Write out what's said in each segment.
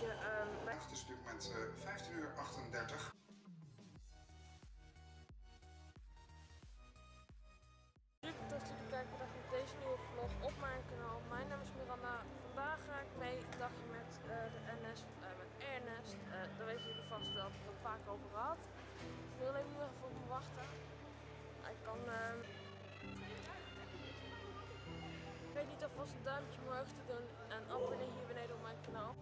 je ehm, bij... Het is uh, 15 uur 38. Super tof dat jullie kijken naar deze nieuwe vlog op mijn kanaal. Mijn naam is Miranda. Vandaag ga ik mee een dagje met uh, de NS, uh, met Ernest. Uh, daar weten jullie vast wel, ik het vaak over gehad. Ik wil alleen nog even op me wachten. Hij kan... ehm, Vergeet niet alvast een duimpje omhoog te doen en abonneer hier beneden op mijn kanaal.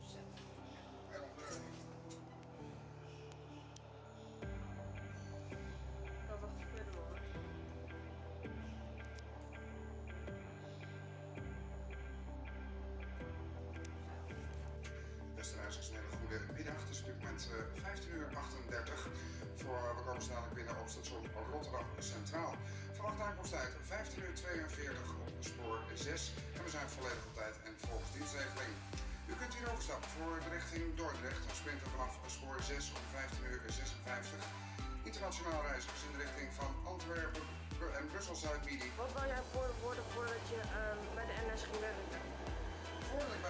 Dat was een hele goede middag. Het is moment uh, 15 uur 38. Voor, we komen dadelijk binnen op station Rotterdam Centraal. Verwacht aankomsttijd 15 uur 42 op spoor 6. En we zijn volledig op tijd en volgens dienstregeling. Richting Dordrecht. We sprinten vanaf spoor 6 om 15 uur 56. Internationaal reizigers in de richting van Antwerpen en Brussel-Zuid-Midi. Wat wil jij voor worden voordat je ehm, bij de NS ging werken? Voordat ik